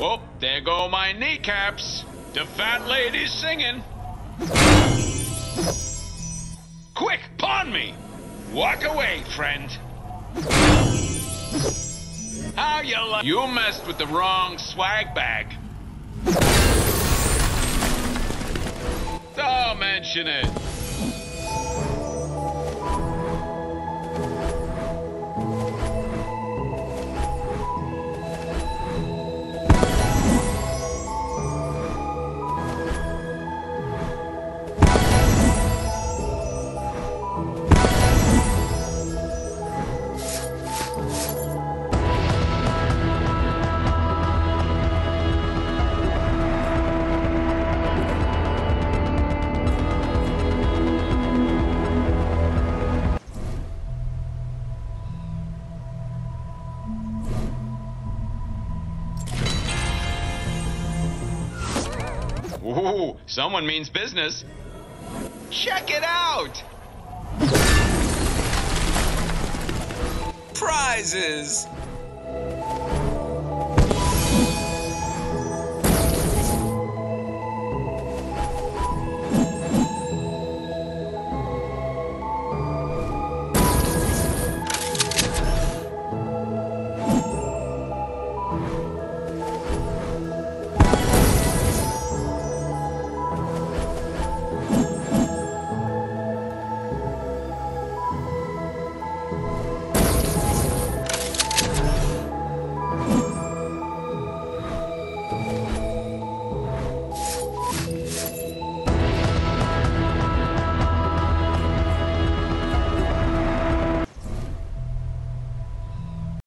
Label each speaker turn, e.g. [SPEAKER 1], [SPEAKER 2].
[SPEAKER 1] Oh, there go my kneecaps. The fat lady's singing. Quick, pawn me. Walk away, friend. How you like? You messed with the wrong swag bag. Don't mention it. Ooh, someone means business. Check it out!
[SPEAKER 2] Prizes!